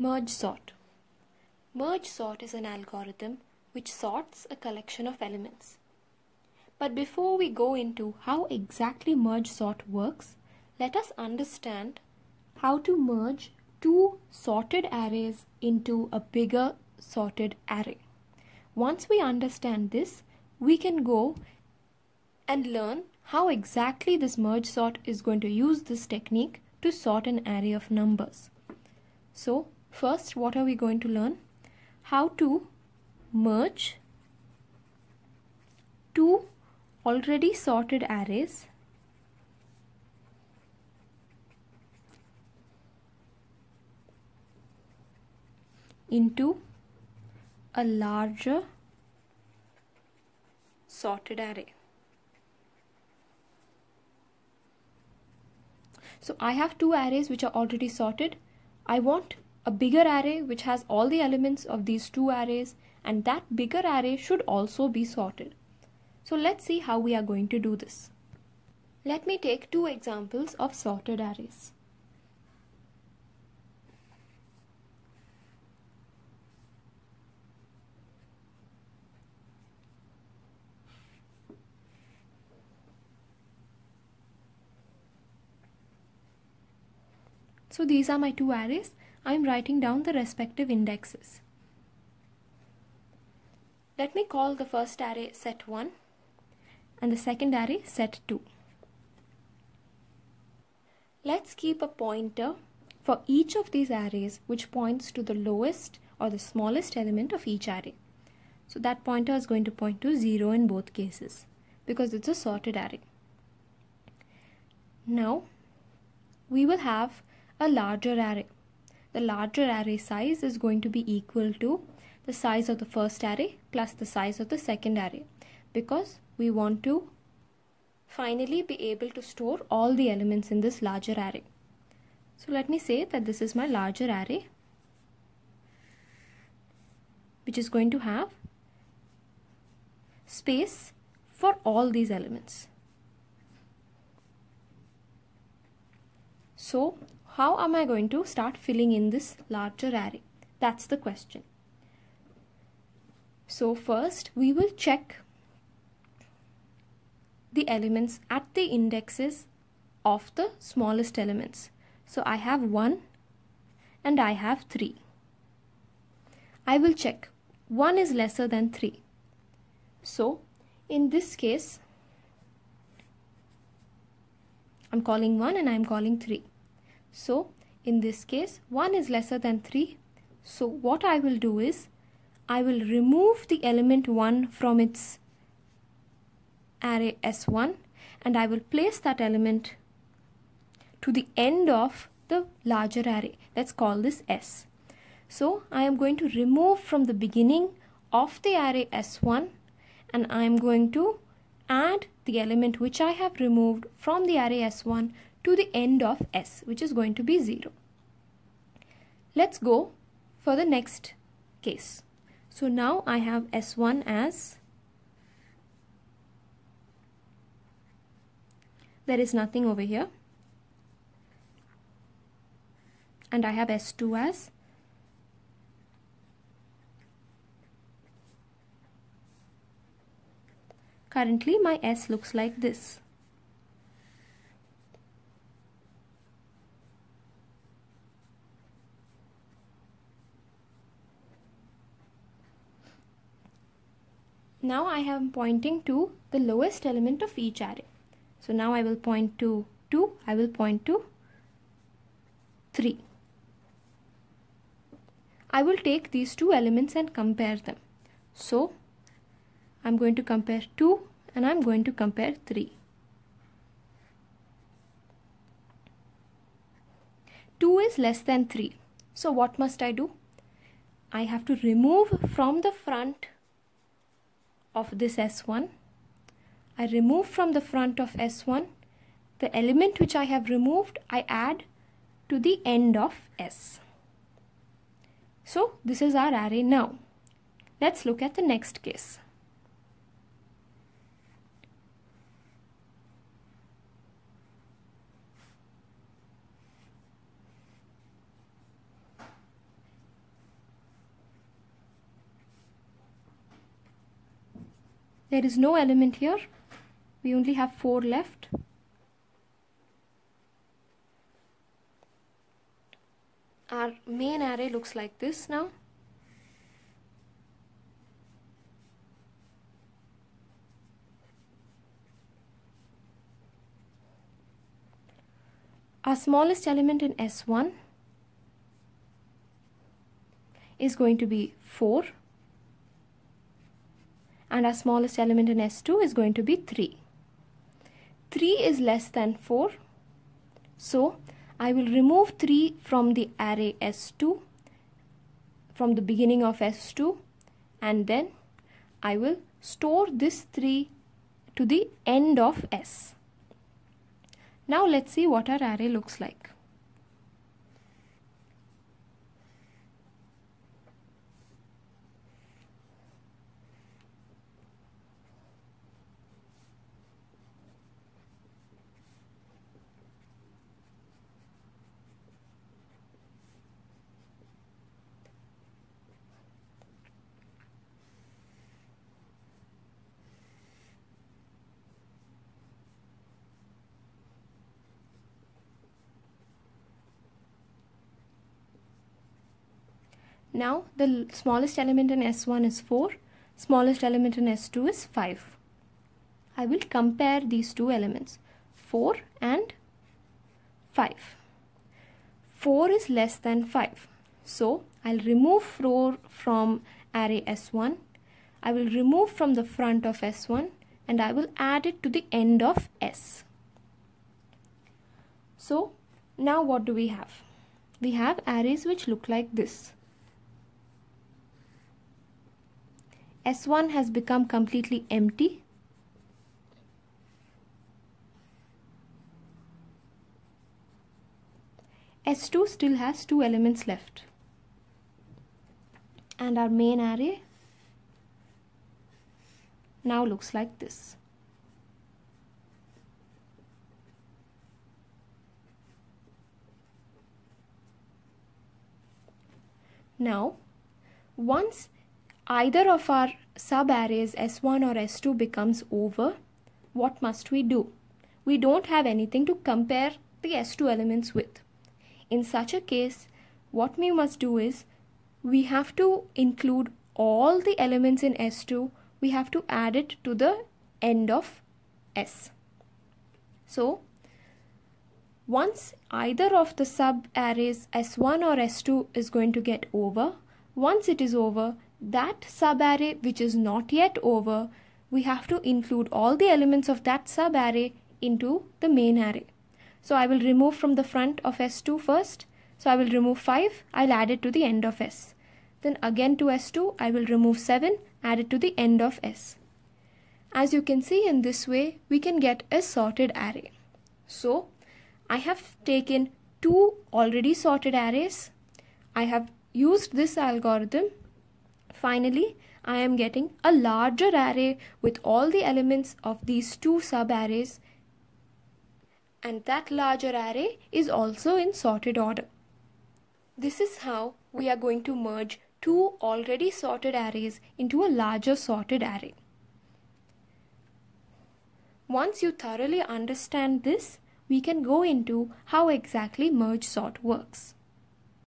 Merge sort. Merge sort is an algorithm which sorts a collection of elements. But before we go into how exactly merge sort works, let us understand how to merge two sorted arrays into a bigger sorted array. Once we understand this, we can go and learn how exactly this merge sort is going to use this technique to sort an array of numbers. So first what are we going to learn? How to merge two already sorted arrays into a larger sorted array. So I have two arrays which are already sorted. I want a bigger array which has all the elements of these two arrays and that bigger array should also be sorted. So let's see how we are going to do this. Let me take two examples of sorted arrays. So these are my two arrays. I am writing down the respective indexes. Let me call the first array set 1 and the second array set 2. Let's keep a pointer for each of these arrays which points to the lowest or the smallest element of each array. So that pointer is going to point to 0 in both cases because it's a sorted array. Now we will have a larger array. The larger array size is going to be equal to the size of the first array plus the size of the second array because we want to finally be able to store all the elements in this larger array. So let me say that this is my larger array which is going to have space for all these elements. So how am I going to start filling in this larger array? That's the question. So first we will check the elements at the indexes of the smallest elements. So I have 1 and I have 3. I will check 1 is lesser than 3. So in this case I'm calling 1 and I'm calling 3. So in this case 1 is lesser than 3. So what I will do is I will remove the element 1 from its array S1 and I will place that element to the end of the larger array. Let's call this S. So I am going to remove from the beginning of the array S1 and I am going to add the element which I have removed from the array S1 to the end of S which is going to be 0. Let's go for the next case. So now I have S1 as there is nothing over here and I have S2 as currently my S looks like this Now I am pointing to the lowest element of each array. So now I will point to 2, I will point to 3. I will take these two elements and compare them. So I'm going to compare 2 and I'm going to compare 3. 2 is less than 3. So what must I do? I have to remove from the front of this S1. I remove from the front of S1 the element which I have removed I add to the end of S. So this is our array now. Let's look at the next case. There is no element here. We only have 4 left. Our main array looks like this now. Our smallest element in S1 is going to be 4 and our smallest element in S2 is going to be 3. 3 is less than 4 so I will remove 3 from the array S2 from the beginning of S2 and then I will store this 3 to the end of S. Now let's see what our array looks like. Now the smallest element in S1 is 4, smallest element in S2 is 5. I will compare these two elements 4 and 5. 4 is less than 5. So I'll remove 4 from array S1. I will remove from the front of S1 and I will add it to the end of S. So now what do we have? We have arrays which look like this. S1 has become completely empty. S2 still has two elements left. And our main array now looks like this. Now, once either of our subarrays S1 or S2 becomes over, what must we do? We don't have anything to compare the S2 elements with. In such a case, what we must do is we have to include all the elements in S2, we have to add it to the end of S. So, once either of the sub arrays S1 or S2 is going to get over, once it is over, that subarray which is not yet over, we have to include all the elements of that subarray into the main array. So I will remove from the front of S2 first. So I will remove 5, I'll add it to the end of S. Then again to S2, I will remove 7, add it to the end of S. As you can see in this way, we can get a sorted array. So I have taken two already sorted arrays. I have used this algorithm Finally, I am getting a larger array with all the elements of these two subarrays and that larger array is also in sorted order. This is how we are going to merge two already sorted arrays into a larger sorted array. Once you thoroughly understand this, we can go into how exactly merge sort works.